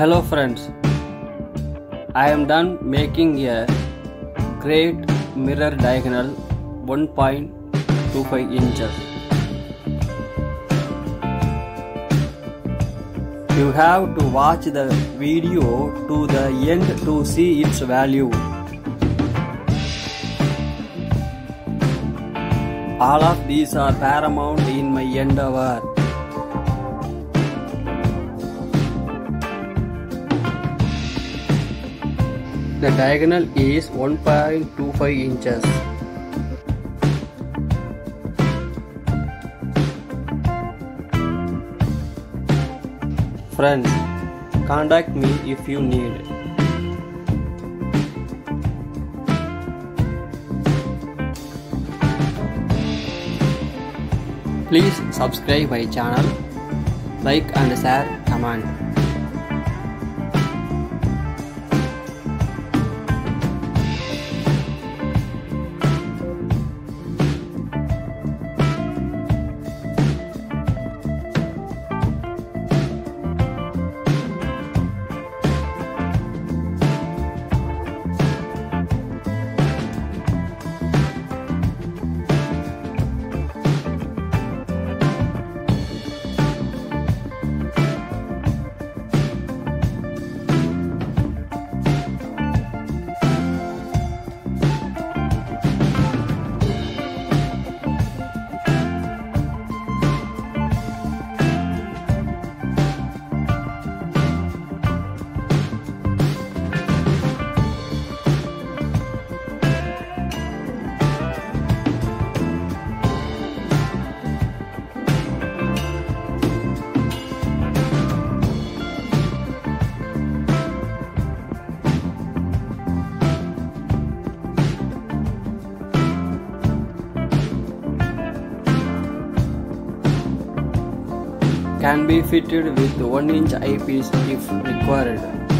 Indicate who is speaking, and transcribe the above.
Speaker 1: Hello friends, I am done making a great mirror diagonal 1.25 inches. You have to watch the video to the end to see its value. All of these are paramount in my endeavor. The diagonal is 1.25 inches. Friends, contact me if you need. Please subscribe my channel, like and share, comment. Can be fitted with 1 inch eyepiece if required.